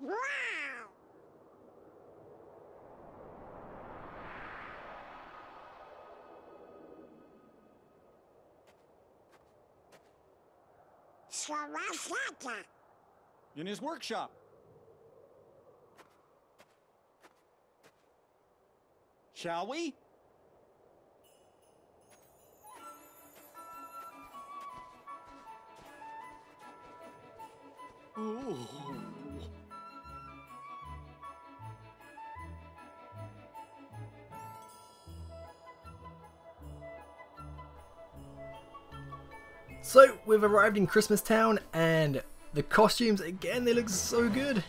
Wow! In his workshop. Shall we? Ooh. We've arrived in Christmas Town, and the costumes, again, they look so good.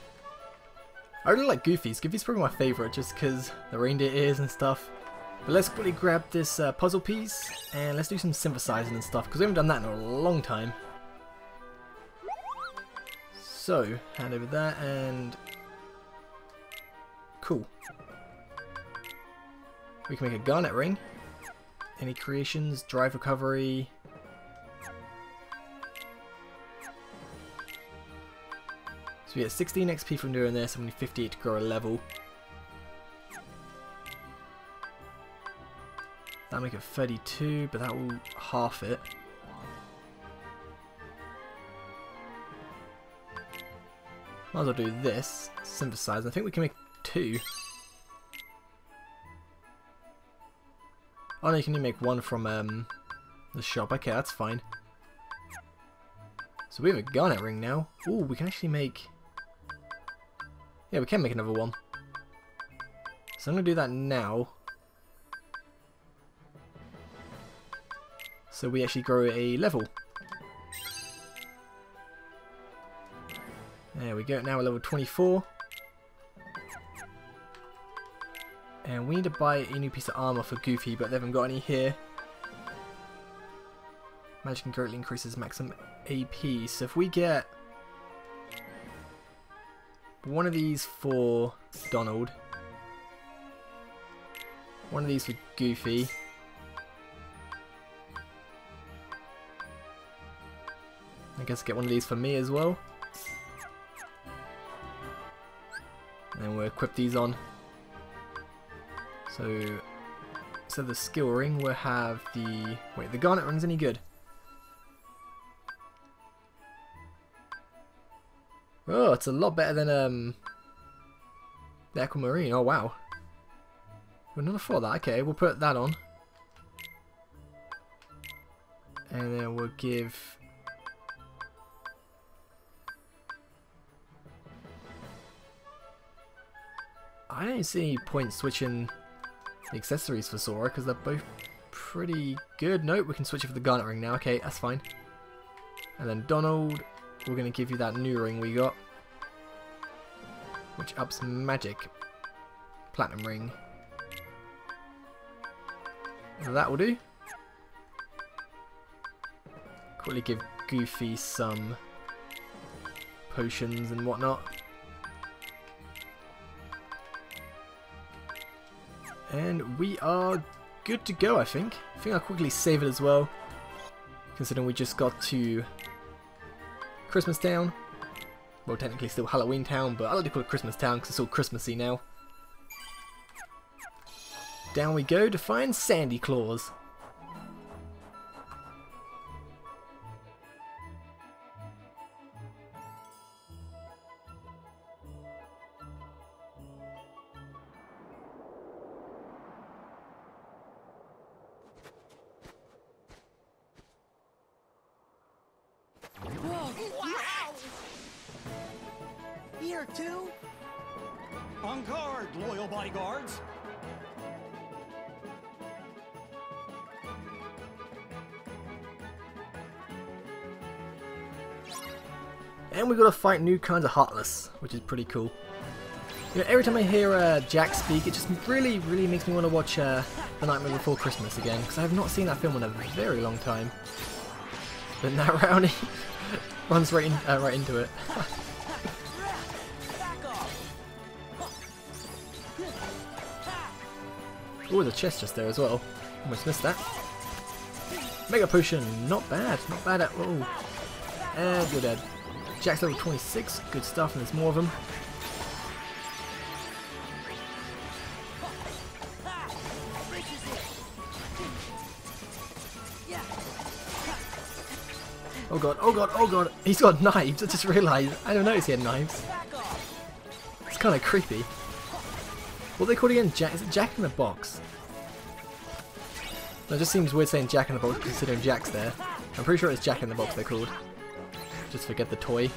I really like Goofy's. Goofy's probably my favourite, just because the reindeer ears and stuff. But let's quickly grab this uh, puzzle piece, and let's do some synthesizing and stuff, because we haven't done that in a long time. So, hand over that, and... Cool. We can make a garnet ring. Any creations, drive recovery, We get 16 XP from doing this and we need 58 to grow a level. That'll make it 32, but that will half it. Might as well do this, synthesize. I think we can make two. Oh no, you can only make one from um, the shop. Okay, that's fine. So we have a garnet ring now. Ooh, we can actually make... Yeah, we can make another one. So I'm going to do that now. So we actually grow a level. There we go, now we're level 24. And we need to buy a new piece of armor for Goofy, but they haven't got any here. Magic can greatly increases maximum AP. So if we get one of these for Donald, one of these for Goofy, I guess get one of these for me as well. And then we'll equip these on. So, so the skill ring will have the... Wait, the garnet ring's any good? It's a lot better than um the aquamarine. Oh wow. We've never thought that. Okay, we'll put that on. And then we'll give I don't see any point switching the accessories for Sora because they're both pretty good. Nope, we can switch it for the garnet ring now. Okay, that's fine. And then Donald, we're going to give you that new ring we got. Which ups magic. Platinum ring. That will do. Quickly give Goofy some potions and whatnot. And we are good to go, I think. I think I'll quickly save it as well. Considering we just got to Christmas Town. Well, technically still Halloween Town, but I like to call it Christmas Town because it's all Christmassy now. Down we go to find Sandy Claws. Fight new kinds of Heartless, which is pretty cool. You know, every time I hear uh, Jack speak, it just really, really makes me want to watch uh, The Nightmare Before Christmas again, because I have not seen that film in a very long time. But that Rowney runs right, in, uh, right into it. Oh, the chest just there as well. Almost missed that. Mega Potion, not bad, not bad at all. And you're dead. Jack's level 26, good stuff, and there's more of them. Oh god, oh god, oh god, he's got knives, I just realised. I didn't notice he had knives. It's kind of creepy. What are they called again? Jack, is it Jack in the Box? No, it just seems weird saying Jack in the Box considering Jack's there. I'm pretty sure it's Jack in the Box they're called. Just forget the toy.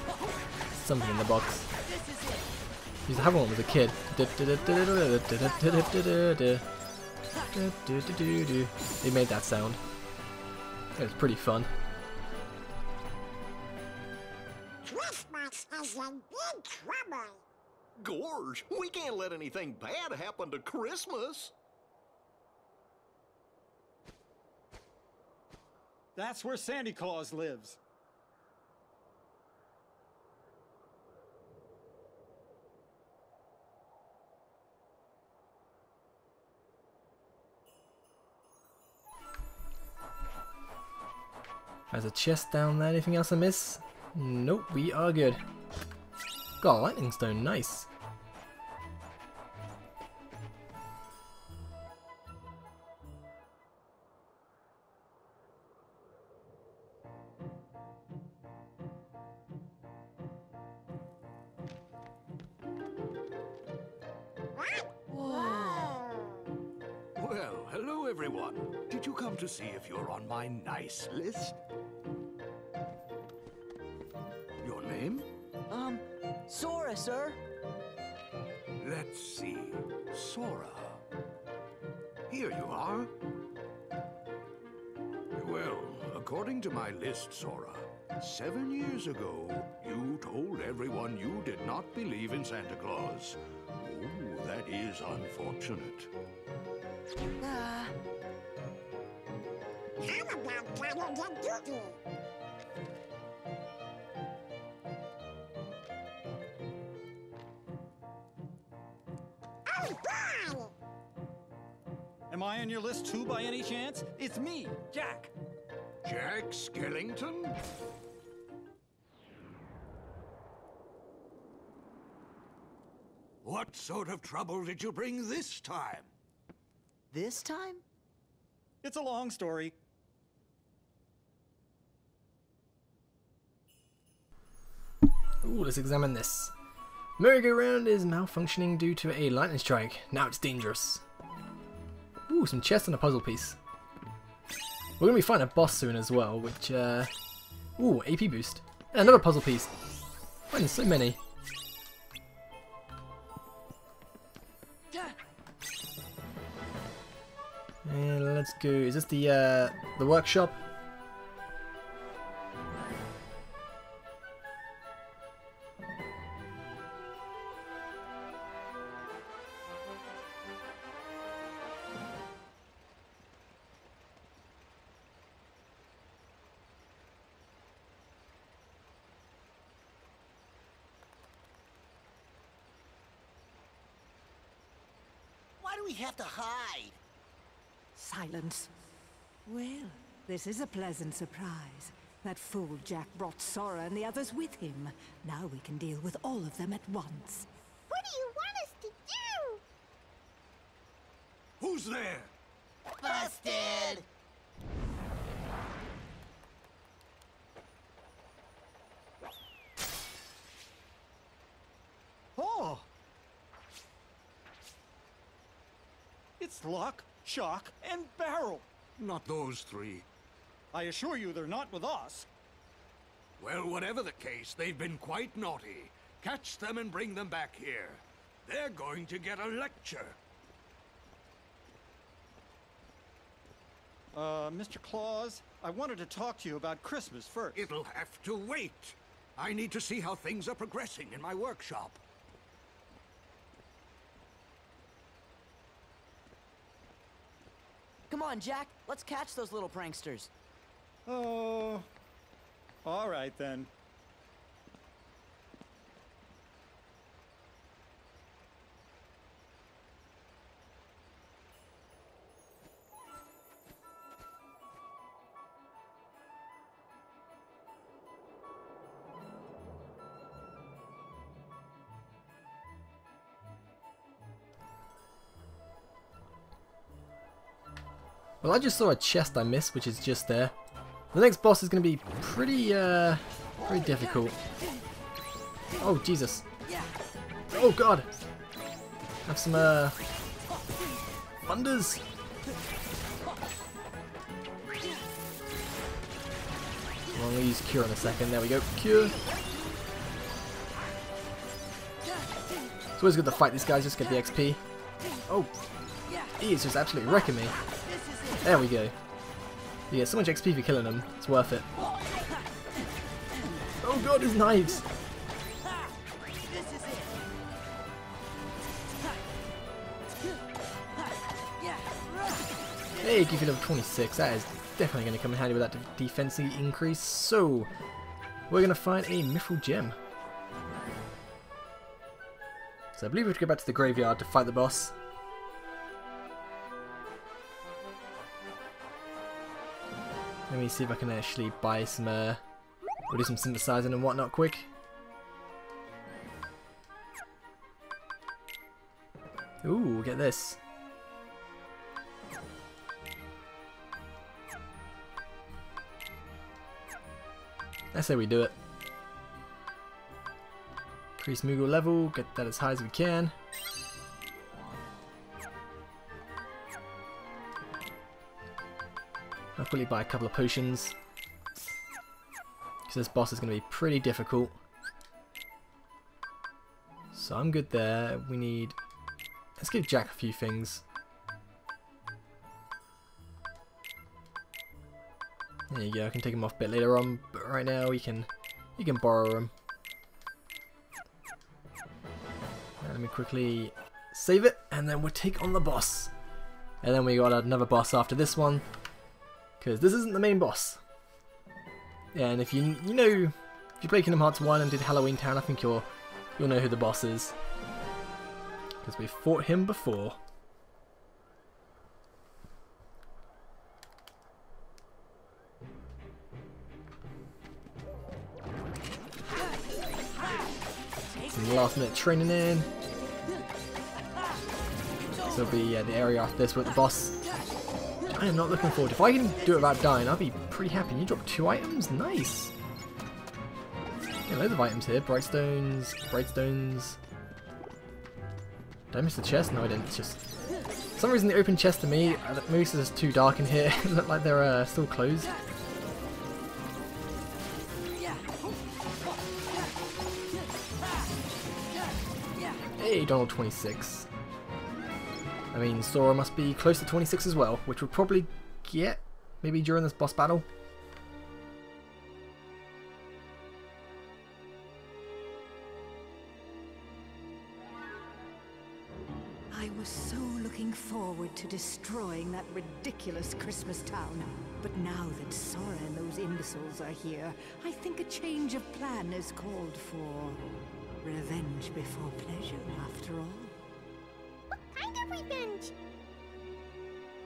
Something in the box. Used to have one as a kid. They made that sound. It was pretty fun. Christmas is in big trouble. Gorge, we can't let anything bad happen to Christmas. That's where Santa Claus lives. There's a chest down there. Anything else I miss? Nope, we are good. Got a lightning stone, nice. According to my list, Sora, seven years ago, you told everyone you did not believe in Santa Claus. Oh, that is unfortunate. Uh, how about Donald and Duty? Oh, boy! Am I on your list too by any chance? It's me, Jack. Jack Skellington? What sort of trouble did you bring this time? this time? It's a long story. Ooh, let's examine this. Merry-go-round is malfunctioning due to a lightning strike. Now it's dangerous. Ooh, some chests and a puzzle piece. We're gonna be fighting a boss soon as well, which, uh... Ooh, AP boost. And another puzzle piece. Finding so many. And let's go. Is this the, uh, the workshop? Silence. Well, this is a pleasant surprise. That fool Jack brought Sora and the others with him. Now we can deal with all of them at once. What do you want us to do? Who's there? Busted! Oh! It's Lock, Shock, and Barrel. Not those three. I assure you they're not with us. Well, whatever the case, they've been quite naughty. Catch them and bring them back here. They're going to get a lecture. Uh, Mr. Claus, I wanted to talk to you about Christmas first. It'll have to wait. I need to see how things are progressing in my workshop. Come on, Jack. Let's catch those little pranksters. Oh. All right then. Well, I just saw a chest I missed, which is just there. The next boss is going to be pretty, uh, pretty difficult. Oh, Jesus. Oh, God. Have some, uh, thunders. Well, I'm going to use Cure in a second. There we go. Cure. It's always good to fight these guys, just get the XP. Oh, he is just absolutely wrecking me. There we go. You get so much XP for killing them, it's worth it. Oh god, his knives! Hey, give you level 26, that is definitely going to come in handy with that de defensive increase. So, we're going to find a Mythril Gem. So I believe we have to go back to the graveyard to fight the boss. Me see if I can actually buy some, uh, or do some synthesizing and whatnot quick. Ooh, get this. That's how we do it. Increase Moogle level, get that as high as we can. Quickly buy a couple of potions. Because this boss is going to be pretty difficult. So I'm good there. We need... Let's give Jack a few things. There you go, I can take him off a bit later on, but right now you can you can borrow him. Let me quickly save it, and then we'll take on the boss. And then we got another boss after this one, because this isn't the main boss. And if you you know if you play Kingdom Hearts 1 and did Halloween Town, I think you'll you'll know who the boss is. Because we fought him before. Last minute training in. This will be the area after this with the boss. I am not looking forward. If I can do it without dying, I'll be pretty happy. You drop two items? Nice. Yeah, loads of items here. Brightstones, Brightstones. Did I miss the chest? No, I didn't. It's just... For some reason, the open chest to me, uh, maybe it's just too dark in here. It look like they're uh, still closed. Hey, Donald 26. I mean, Sora must be close to 26 as well, which we'll probably get maybe during this boss battle. I was so looking forward to destroying that ridiculous Christmas town. But now that Sora and those imbeciles are here, I think a change of plan is called for. Revenge before pleasure, after all. What kind of revenge?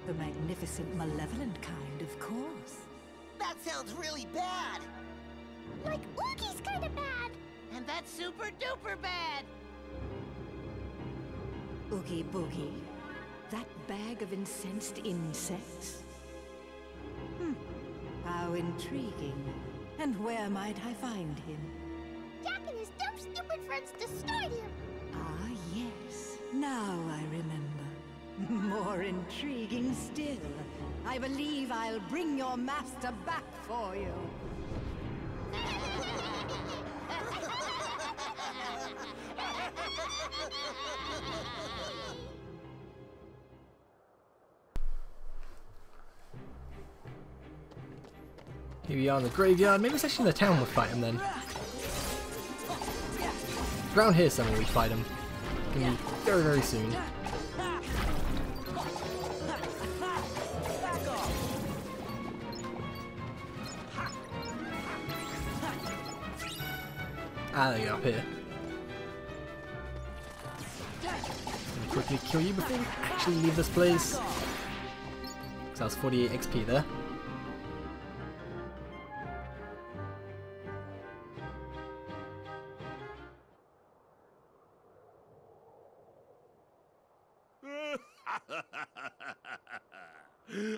The magnificent, malevolent kind, of course. That sounds really bad. Like Oogie's kind of bad. And that's super duper bad. Oogie Boogie. That bag of incensed insects? Hmm. How intriguing. And where might I find him? Jack and his dumb, stupid friends destroyed him. Ah, yes. Now I remember. More intriguing still. I believe I'll bring your master back for you. Here we are in the graveyard. Maybe it's actually in the town we'll fight him then. Around here somewhere we fight him. Very, very soon. Ah, there you go, up here. Me quickly kill you before we actually leave this place. Because that was 48 XP there.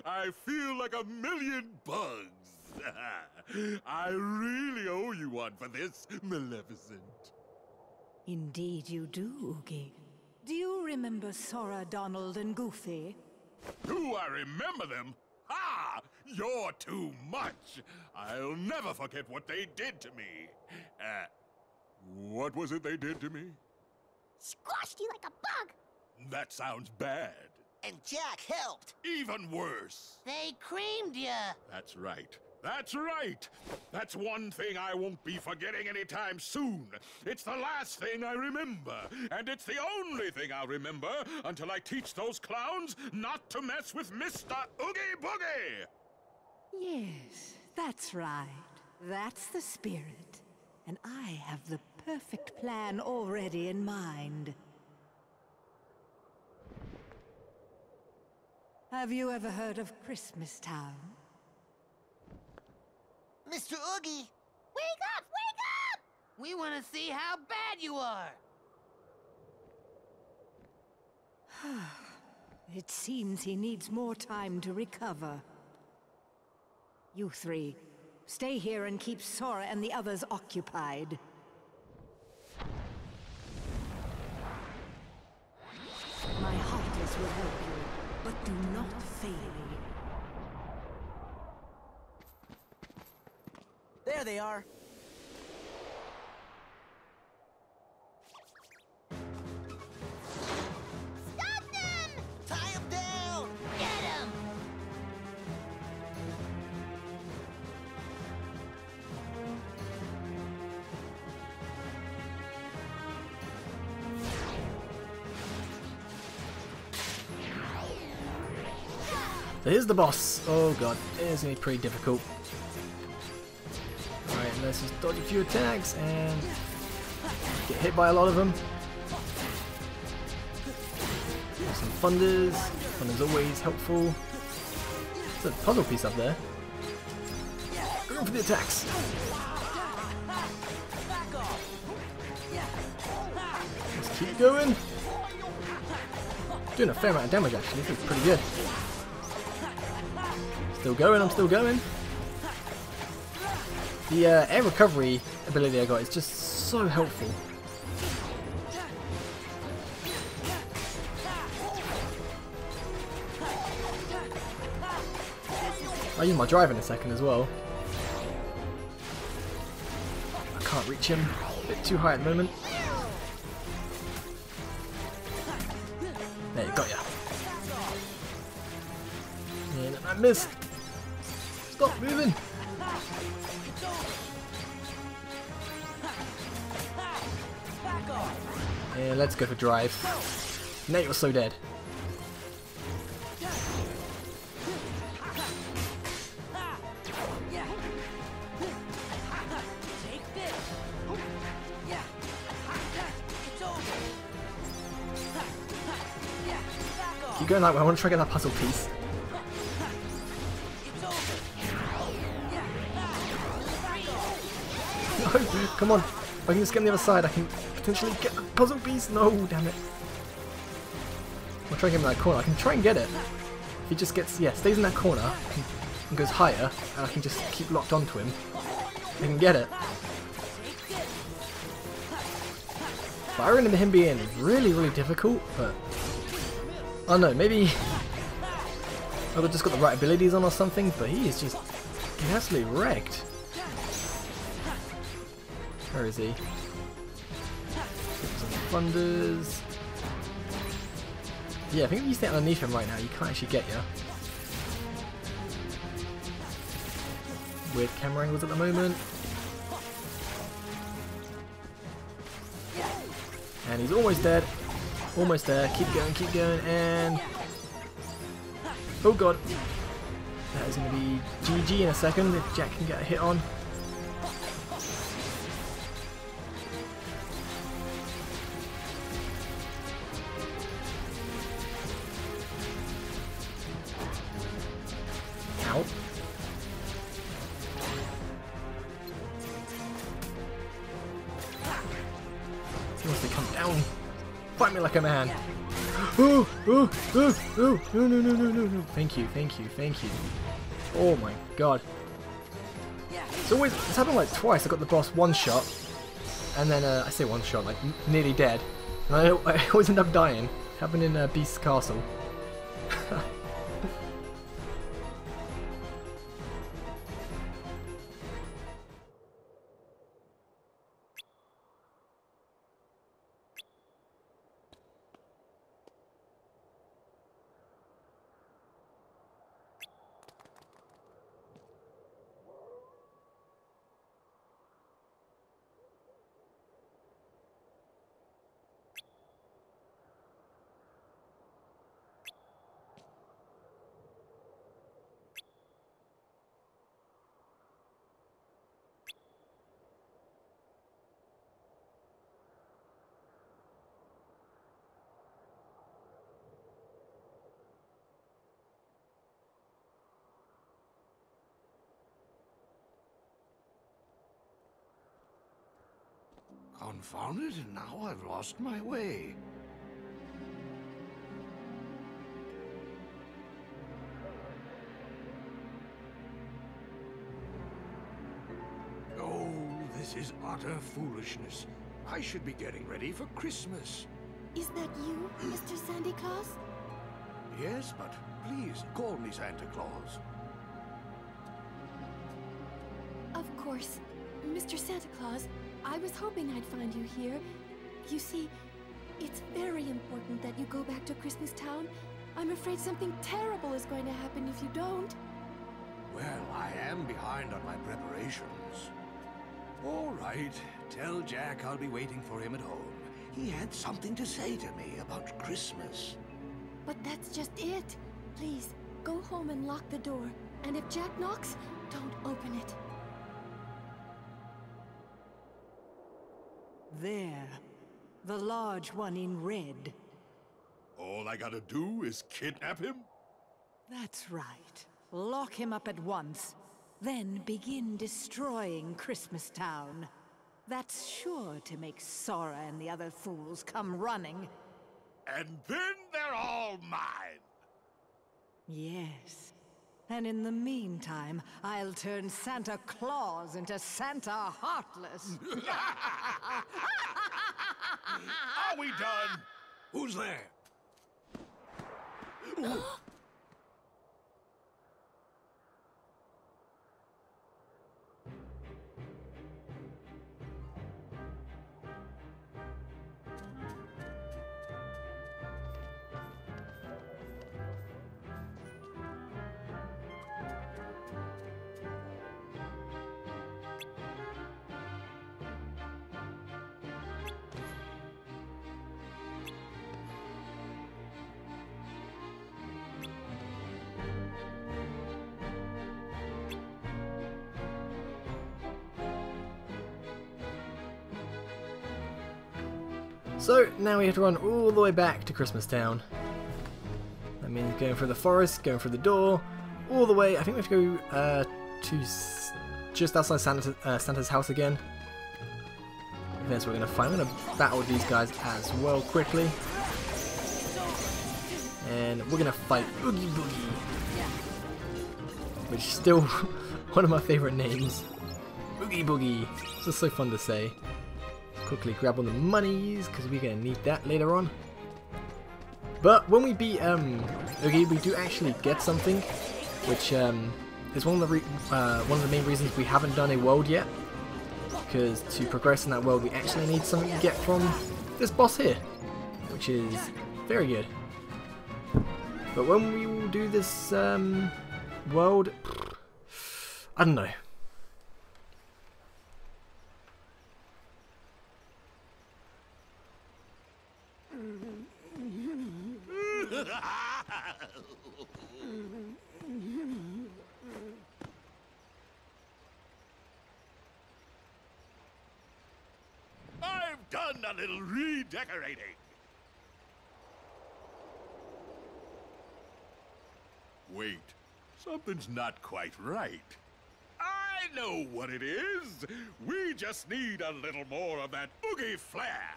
I feel like a million bugs. I really owe you one for this, Maleficent. Indeed you do, Oogie. Do you remember Sora, Donald, and Goofy? Do I remember them? Ha! You're too much. I'll never forget what they did to me. Uh, what was it they did to me? Squashed you like a bug. That sounds bad. And Jack helped. Even worse. They creamed you. That's right. That's right. That's one thing I won't be forgetting anytime soon. It's the last thing I remember. And it's the only thing I'll remember until I teach those clowns not to mess with Mr. Oogie Boogie. Yes, that's right. That's the spirit. And I have the perfect plan already in mind. Have you ever heard of Christmas Town? Mr. Oogie, Wake up! Wake up! we want to see how bad you are. It seems he needs more time to recover. You three, stay here and keep Sora and the others occupied. My Heartless will help you, but do not fail me. There they are. Stop them! Tie him down. Get him! So here's the boss. Oh god, it's gonna be pretty difficult. Let's dodge a few attacks and get hit by a lot of them. Some thunders. Thunder's always helpful. There's a puzzle piece up there. Go for the attacks. Let's keep going. Doing a fair amount of damage actually, this is pretty good. Still going, I'm still going. The uh, air recovery ability I got is just so helpful. I'll use my drive in a second as well. I can't reach him. A bit too high at the moment. There, got ya. And I missed. Stop moving. Yeah, let's go for drive. Nate, you're so dead. Keep going that way, I want to try to get that puzzle piece. Come on. If I can just get on the other side, I can potentially get the puzzle piece. No, damn it. I'll try and get him in that corner. I can try and get it. He just gets, yeah, stays in that corner and goes higher, and I can just keep locked onto him. I can get it. I remember him being really, really difficult, but... I don't know, maybe... I've just got the right abilities on or something, but he is just absolutely wrecked. Where is he? Thunders. Yeah, I think if you stay underneath him right now, you can't actually get you. Weird camera angles at the moment. And he's almost dead. Almost there. Keep going, keep going, and... Oh god. That is going to be GG in a second if Jack can get a hit on. Fight me like a man. Oh, oh, oh, oh, no, no, no, no, no, no. Thank you, thank you, thank you. Oh my god. It's always it's happened like twice. I got the boss one shot, and then uh, I say one shot, like nearly dead. And I, I always end up dying. Happened in uh, Beast's Castle. Confound it, and now I've lost my way. Oh, this is utter foolishness. I should be getting ready for Christmas. Is that you, Mr. Sandy Claws? Yes, but please call me Santa Claus. Of course. Mr. Santa Claus, I was hoping I'd find you here. You see, it's very important that you go back to Christmas Town. I'm afraid something terrible is going to happen if you don't. Well, I am behind on my preparations. All right, tell Jack I'll be waiting for him at home. He had something to say to me about Christmas. But that's just it. Please, go home and lock the door. And if Jack knocks, don't open it. There. The large one in red. All I gotta do is kidnap him? That's right. Lock him up at once. Then begin destroying Christmas Town. That's sure to make Sora and the other fools come running. And then they're all mine! Yes. And in the meantime, I'll turn Santa Claus into Santa Heartless. Are we done? Who's there? So now we have to run all the way back to Christmas Town. That means going through the forest, going through the door, all the way. I think we have to go uh, to just outside Santa, uh, Santa's house again. Think that's what we're going to find. I'm going to battle these guys as well quickly. And we're going to fight Oogie Boogie. Which is still one of my favourite names. Oogie Boogie. It's just so fun to say. Quickly grab all the monies, because we're going to need that later on. But when we beat um, Oogie, we do actually get something, which um, is one of the uh, one of the main reasons we haven't done a world yet. Because to progress in that world, we actually need something to get from this boss here, which is very good. But when we will do this um, world, I don't know. I've done a little redecorating. Wait, something's not quite right. I know what it is. We just need a little more of that boogie flair.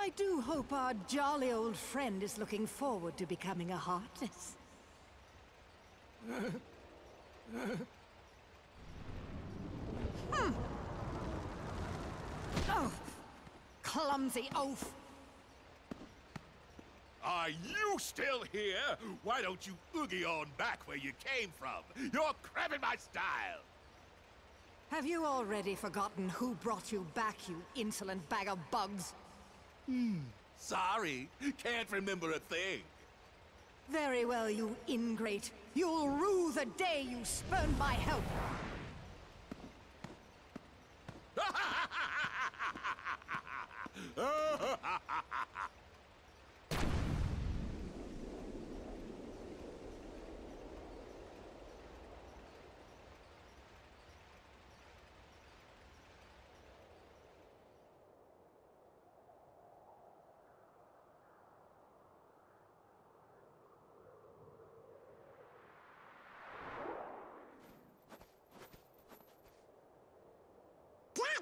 I do hope our jolly old friend is looking forward to becoming a Heartless. Hmm. Oh, clumsy oaf! Are you still here? Why don't you oogie on back where you came from? You're crabbing my style. Have you already forgotten who brought you back, you insolent bag of bugs? Sorry, can't remember a thing. Very well, you ingrate. You'll rue the day you spurned my help.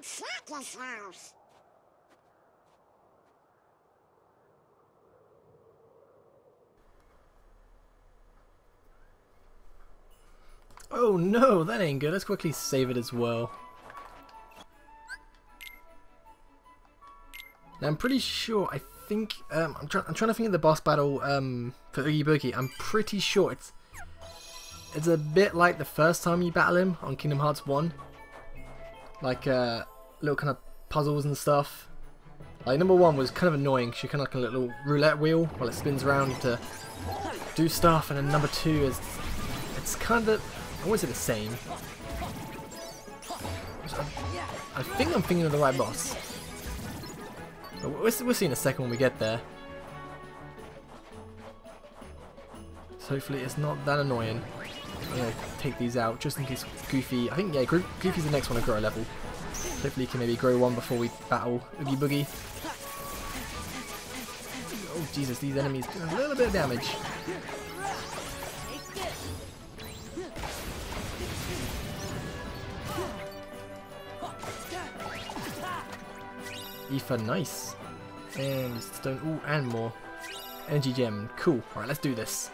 Santa's house. Oh no, that ain't good. Let's quickly save it as well. Now I'm pretty sure, I think, um, I'm, try I'm trying to think of the boss battle um, for Oogie Boogie. I'm pretty sure it's it's a bit like the first time you battle him on Kingdom Hearts 1. Like, uh, little kind of puzzles and stuff. Like, number one was kind of annoying. She kind of like a little roulette wheel while it spins around to do stuff. And then number two is, it's kind of, I the same. I think I'm thinking of the right boss. But we'll, we'll see in a second when we get there. So hopefully it's not that annoying. Gonna take these out just in case Goofy. I think yeah, Goofy's the next one to grow a level. Hopefully he can maybe grow one before we battle Oogie Boogie. Oh Jesus, these enemies do a little bit of damage. Aoife, nice. And stone, ooh, and more. Energy gem, cool. Alright, let's do this.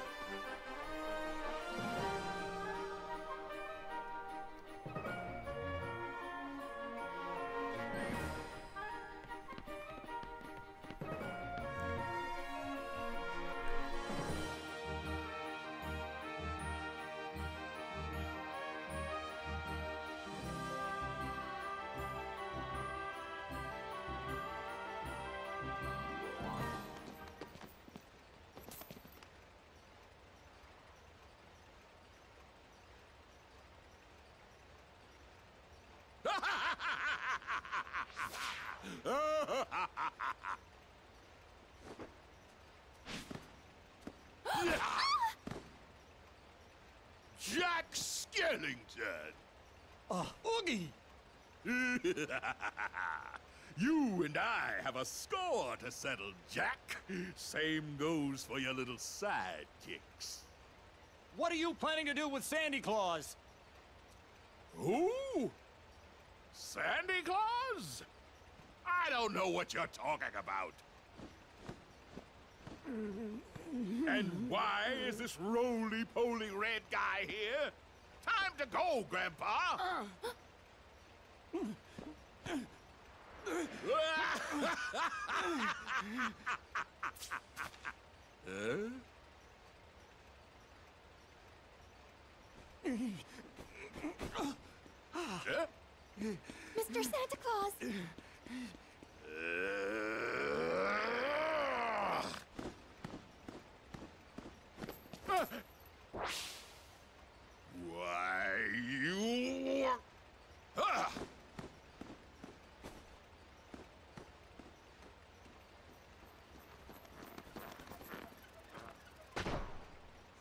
you and I have a score to settle, Jack. Same goes for your little sidekicks. What are you planning to do with Sandy Claws? Who? Sandy Claws? I don't know what you're talking about. And why is this roly-poly red guy here? Time to go, Grandpa! Uh, Mr. Santa Claus! Why, you... Ah!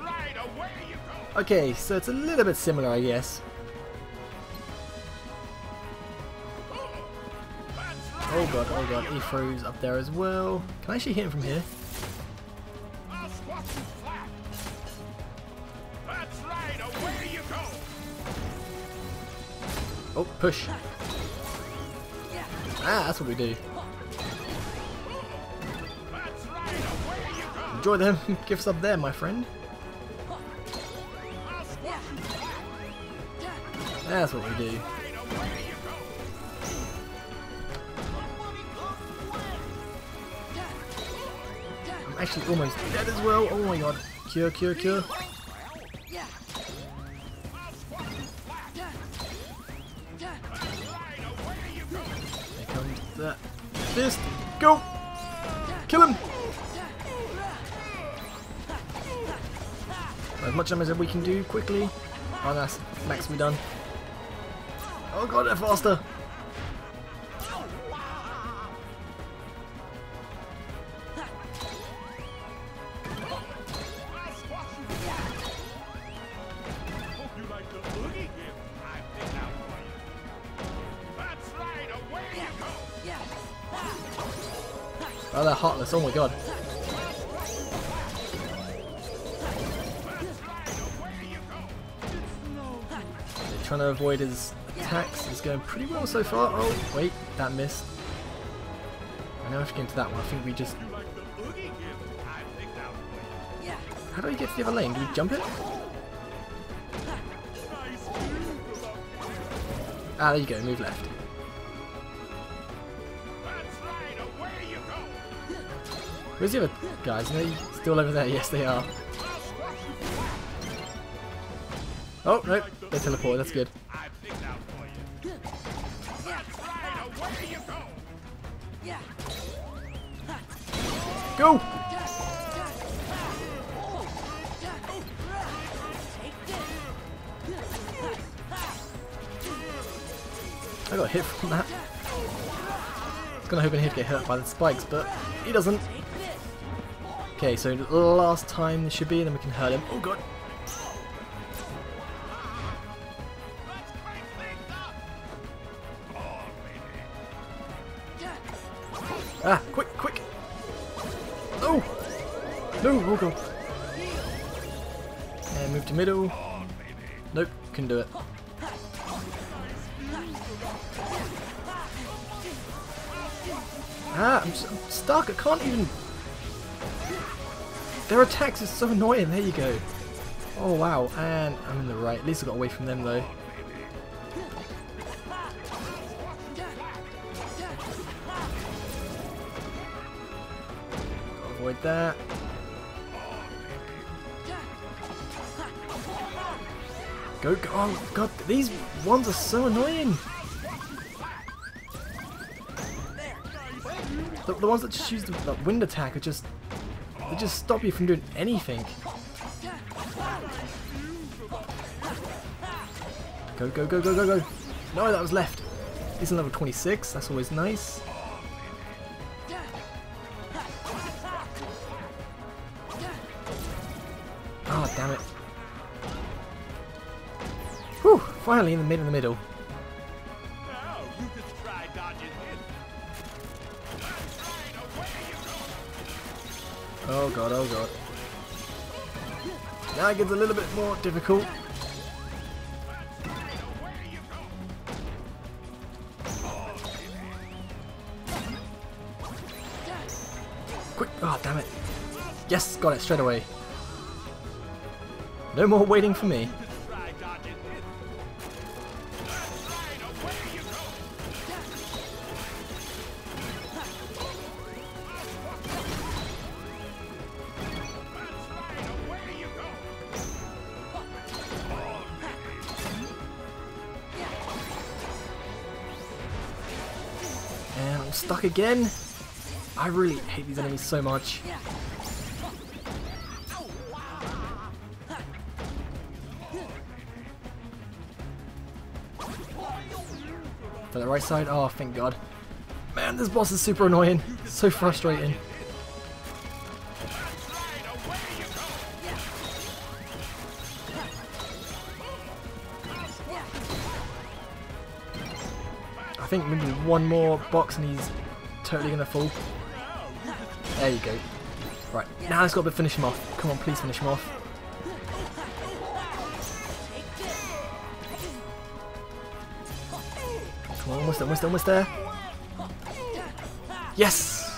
right, Okay, so it's a little bit similar, I guess. Oh god, oh god, he throws up there as well. Can I actually hit him from here? I'll squash you flat. That's right, away you go. Oh, push. Ah, that's what we do. Enjoy them gifts up there, my friend. That's what we do. I'm actually almost dead as well. Oh my god. Cure, cure, cure. As much damage as we can do quickly. Oh, that's max we done. Oh god, they're faster. Oh, they're heartless. Oh my god. Avoid his attacks. He's going pretty well so far. Oh, wait, that missed. I know if you get into that one, I think we just... How do we get to the other lane? Do we jump it? Ah, there you go, move left. Where's the other guys? Are they still over there? Yes, they are. Oh, no, they teleported. That's good. Go! I got hit from that. I was gonna hoping he'd get hurt by the spikes, but he doesn't. Okay, so last time this should be, then we can hurt him. Oh god. Middle. Nope, can't do it. Ah, I'm, I'm stuck. I can't even. Their attacks is so annoying. There you go. Oh wow, and I'm in the right. At least I got away from them though. Avoid that. Go, go, oh god, these ones are so annoying! The, the ones that just use the, the wind attack are just, they just stop you from doing anything. Go, go, go, go, go, go! No, that was left! He's in level 26, that's always nice. Oh, damn it. Finally in the middle, in the middle. Now you just try dodging in. That's right, away you go. Oh god, oh god. Now it gets a little bit more difficult. Quick, oh damn it. Yes, got it straight away. No more waiting for me. again. I really hate these enemies so much. To the right side? Oh, thank god. Man, this boss is super annoying. So frustrating. I think maybe one more box and he's totally gonna fall. There you go. Right, now he's got to finish him off. Come on, please finish him off. Come on, almost almost almost there. Yes!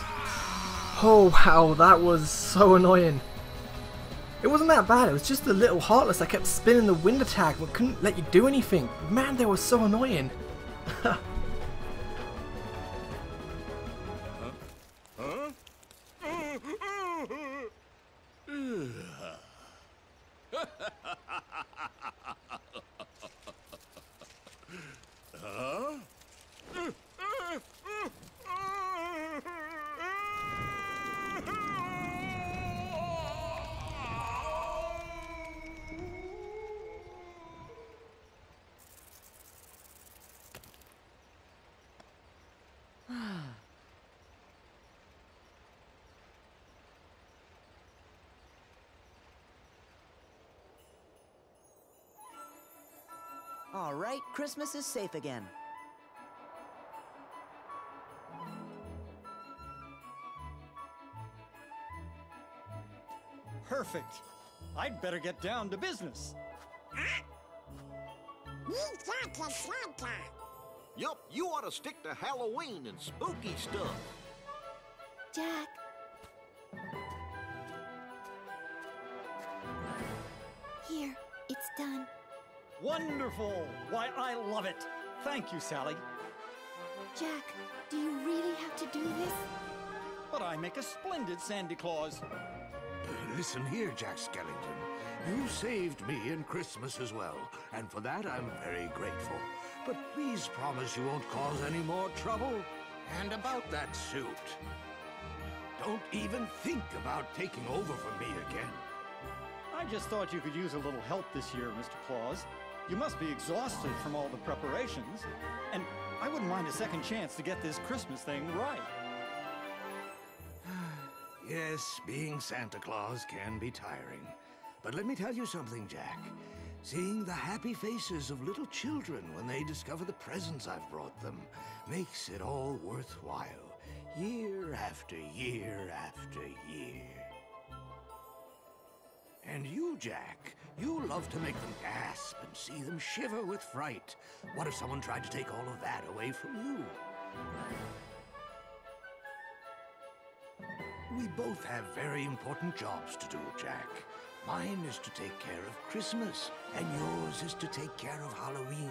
Oh wow, that was so annoying. It wasn't that bad, it was just the little Heartless that kept spinning the wind attack but couldn't let you do anything. Man, they were so annoying. All right, Christmas is safe again. Perfect. I'd better get down to business. We got to Santa. Yup, you ought to stick to Halloween and spooky stuff. Jack. Wonderful. Why, I love it. Thank you, Sally. Jack, do you really have to do this? But I make a splendid Sandy Claws. Uh, listen here, Jack Skellington. You saved me in Christmas as well, and for that I'm very grateful. But please promise you won't cause any more trouble. And about that suit, don't even think about taking over for me again. I just thought you could use a little help this year, Mr. Claus. You must be exhausted from all the preparations. And I wouldn't mind a second chance to get this Christmas thing right. Yes, being Santa Claus can be tiring. But let me tell you something, Jack. Seeing the happy faces of little children when they discover the presents I've brought them makes it all worthwhile. Year after year after year. And you, Jack, you love to make them gasp and see them shiver with fright. What if someone tried to take all of that away from you? We both have very important jobs to do, Jack. Mine is to take care of Christmas, and yours is to take care of Halloween.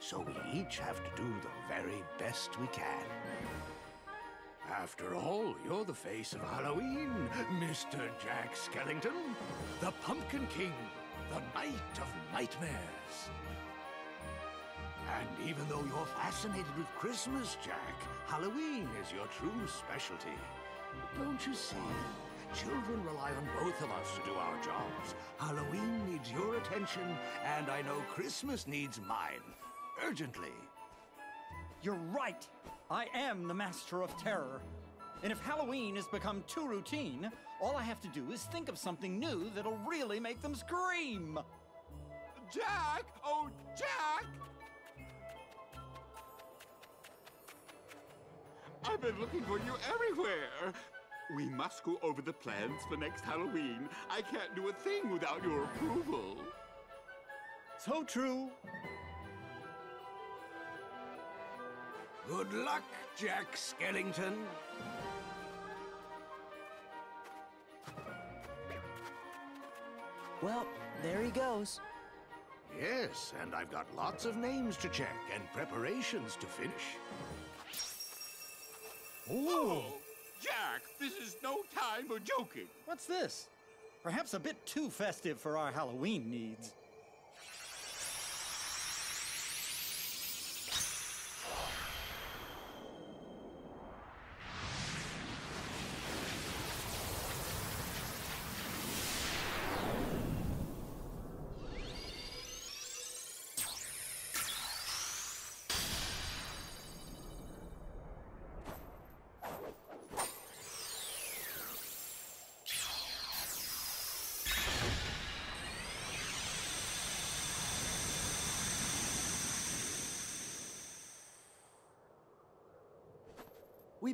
So we each have to do the very best we can. After all, you're the face of Halloween, Mr. Jack Skellington. The Pumpkin King, the Knight of Nightmares. And even though you're fascinated with Christmas, Jack, Halloween is your true specialty. Don't you see? Children rely on both of us to do our jobs. Halloween needs your attention, and I know Christmas needs mine. Urgently. You're right. I am the master of terror. And if Halloween has become too routine, all I have to do is think of something new that'll really make them scream. Jack! Oh, Jack! I've been looking for you everywhere. We must go over the plans for next Halloween. I can't do a thing without your approval. So true. Good luck, Jack Skellington. Well, there he goes. Yes, and I've got lots of names to check and preparations to finish. Oh, Jack, this is no time for joking. What's this? Perhaps a bit too festive for our Halloween needs.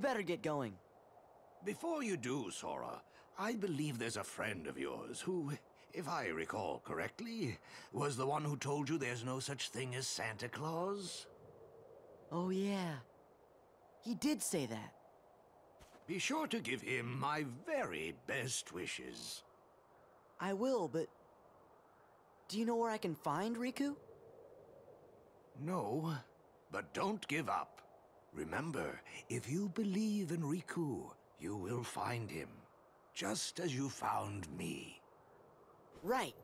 Better get going. Before you do, Sora, I believe there's a friend of yours who, if I recall correctly, was the one who told you there's no such thing as Santa Claus. Oh, yeah. He did say that. Be sure to give him my very best wishes. I will, but... Do you know where I can find Riku? No, but don't give up. Remember, if you believe in Riku, you will find him. Just as you found me. Right.